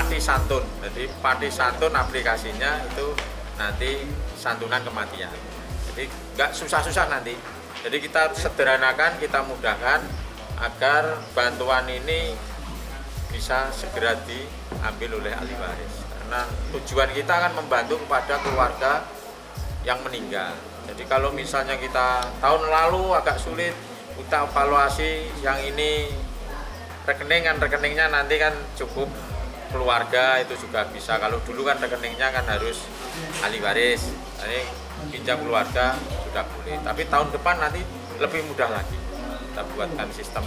Pati Santun. Jadi Pati Santun aplikasinya itu nanti santunan kematian. Jadi nggak susah-susah nanti. Jadi kita sederhanakan, kita mudahkan agar bantuan ini bisa segera diambil oleh ahli waris. Karena tujuan kita akan membantu kepada keluarga yang meninggal. Jadi kalau misalnya kita tahun lalu agak sulit, kita evaluasi yang ini rekening kan rekeningnya nanti kan cukup keluarga itu juga bisa. Kalau dulu kan rekeningnya kan harus ahli waris. Ini pinjam keluarga sudah boleh. Tapi tahun depan nanti lebih mudah lagi. Kita buatkan sistem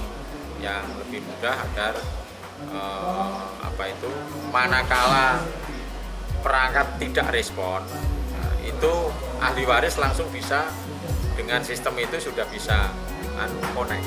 yang lebih mudah agar eh, apa itu manakala perangkat tidak respon nah, itu ahli waris langsung bisa dengan sistem itu sudah bisa anu, connect.